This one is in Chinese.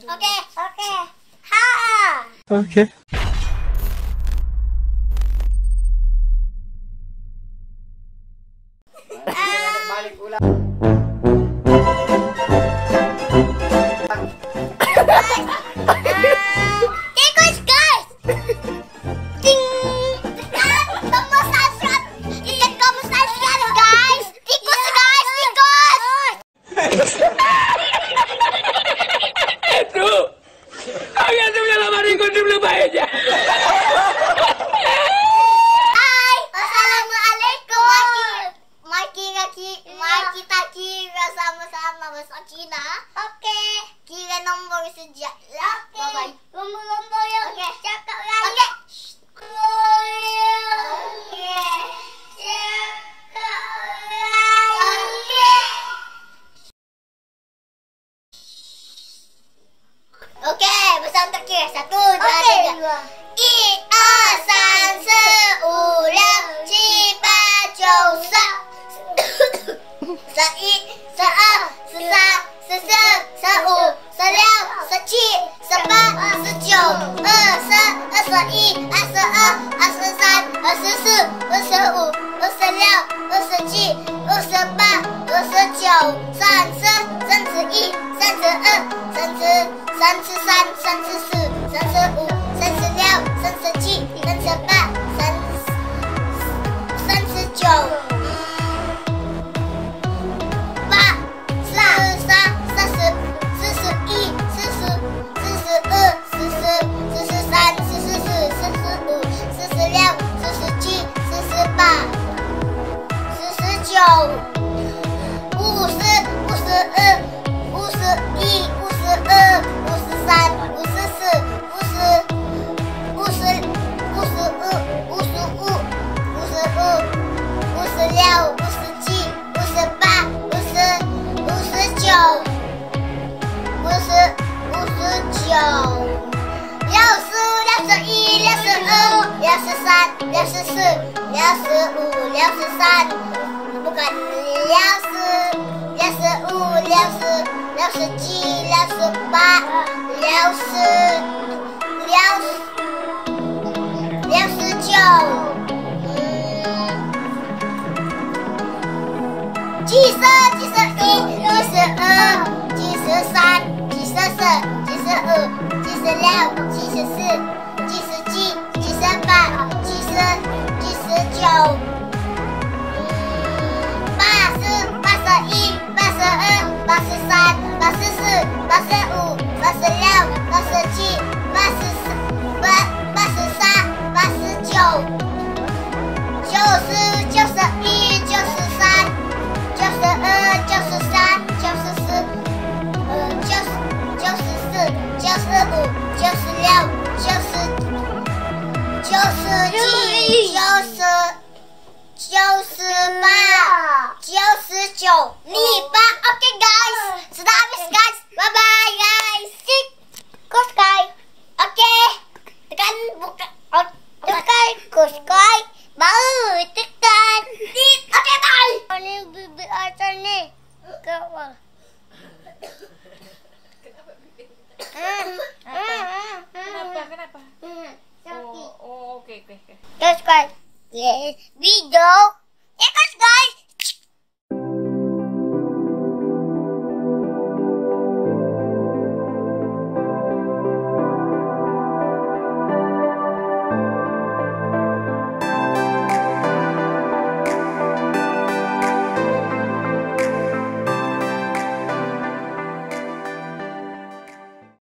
Okay, okay. Ha! Okay. Balik ah. Kau belum baik je. Hai. Assalamualaikum. Maki maki maki kita kira sama-sama bahasa Cina. Oke. Kira nombor sejak lah. Bye bye. Nombor-nombor yang Oke. 一二三四五六七八九十，十一十二十三十四十五十六十七十八十九二十二十一二十二二十三二十四二十五二十六二十七二十八二十九三十三十一三十二三十三十三三十四三十七三十八三三十九八四十三三十四十一四十四十二四十四十三四十四四十五四十六四十七四十八四十九。六十三六十四六十五六十三不管六十六十五六十六十七六十八六十六十六十九，嗯，七十七十一七十二七十三七十四七十五七十六七十四八十五八十六八十七八十四八八十三八十九九十九十一九十三九十二九十三九十四呃九十九十四九十五九十六九十九十七九十。九十八、九十九、你八，OK guys，sudah habis guys，bye bye guys。Baru tekan tip. Okey, bye. Ini bibit asal ni. Kenapa? Kenapa? Kenapa? Kenapa? Oh, okay, okay. okey. Yes, guys. Yes, video. Yes, guys.